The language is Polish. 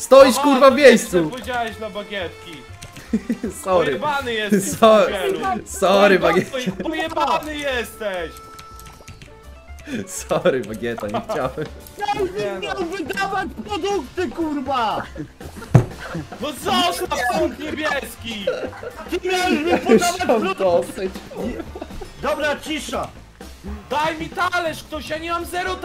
Stoisz Aha, kurwa w miejscu! nie powiedziałeś na bagietki. Sorry. Pojebany jesteś, Sorry. Sorry, Daj bagieta. Pojebany jesteś! Sorry, bagieta, nie chciałem. Ja Kelvin miał wydawać produkty, kurwa! No zostaw punkt niebieski! Ty miałeś mi podawać produkty! Dobra, cisza! Daj mi talerz ktoś, ja nie mam zero